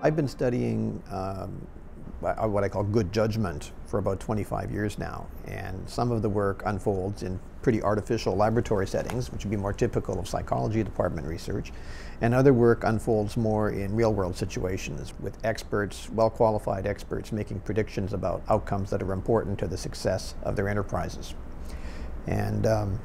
I've been studying um, what I call good judgment for about 25 years now, and some of the work unfolds in pretty artificial laboratory settings, which would be more typical of psychology department research, and other work unfolds more in real-world situations with experts, well-qualified experts, making predictions about outcomes that are important to the success of their enterprises. And um,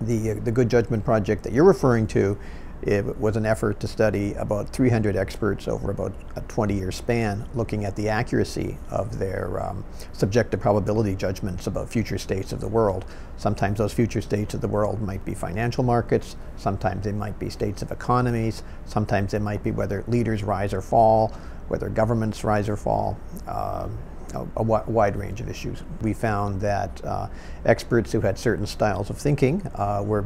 the, the Good Judgment Project that you're referring to it was an effort to study about 300 experts over about a 20-year span, looking at the accuracy of their um, subjective probability judgments about future states of the world. Sometimes those future states of the world might be financial markets, sometimes they might be states of economies, sometimes they might be whether leaders rise or fall, whether governments rise or fall. Um, a, a wide range of issues. We found that uh, experts who had certain styles of thinking uh, were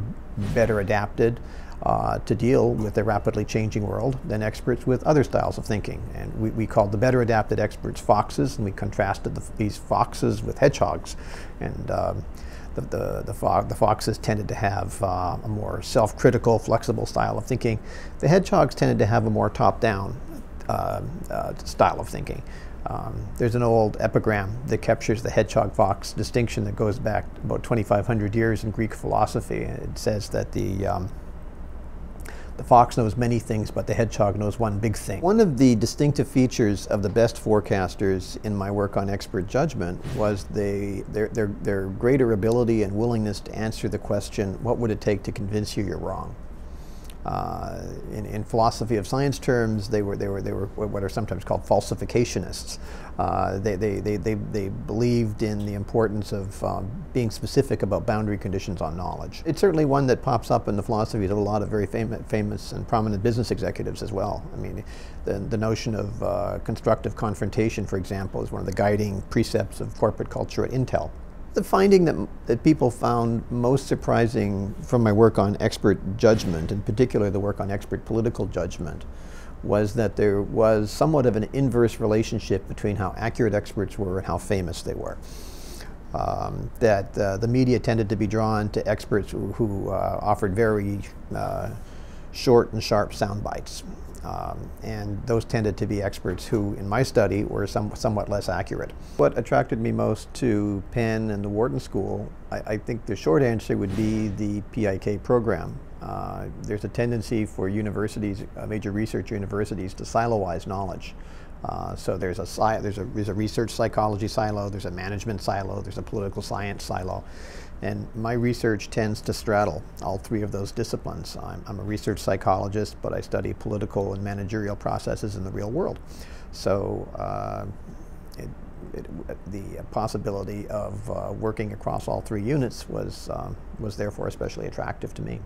better adapted uh, to deal with a rapidly changing world than experts with other styles of thinking. And we, we called the better adapted experts foxes, and we contrasted the, these foxes with hedgehogs. And um, the, the, the, fo the, foxes tended to have uh, a more self-critical, flexible style of thinking. The hedgehogs tended to have a more top-down uh, uh, style of thinking. Um, there's an old epigram that captures the hedgehog fox distinction that goes back about 2,500 years in Greek philosophy. It says that the um, the fox knows many things, but the hedgehog knows one big thing. One of the distinctive features of the best forecasters in my work on expert judgment was they, their, their, their greater ability and willingness to answer the question, what would it take to convince you you're wrong? Uh, in, in, philosophy of science terms, they were, they were, they were what are sometimes called falsificationists. Uh, they, they, they, they, they believed in the importance of um, being specific about boundary conditions on knowledge. It's certainly one that pops up in the philosophies of a lot of very fam famous and prominent business executives as well. I mean, the, the notion of uh, constructive confrontation, for example, is one of the guiding precepts of corporate culture at Intel. The finding that, that people found most surprising from my work on expert judgment, in particular the work on expert political judgment, was that there was somewhat of an inverse relationship between how accurate experts were and how famous they were. Um, that uh, the media tended to be drawn to experts who, who uh, offered very uh, short and sharp sound bites. Um, and those tended to be experts who, in my study, were some, somewhat less accurate. What attracted me most to Penn and the Wharton School, I, I think the short answer would be the PIK program. Uh, there's a tendency for universities, uh, major research universities, to siloize knowledge. Uh, so there's a, there's, a, there's a research psychology silo, there's a management silo, there's a political science silo. And my research tends to straddle all three of those disciplines. I'm, I'm, a research psychologist, but I study political and managerial processes in the real world. So uh, it, it, the possibility of uh, working across all three units was, um, was therefore especially attractive to me.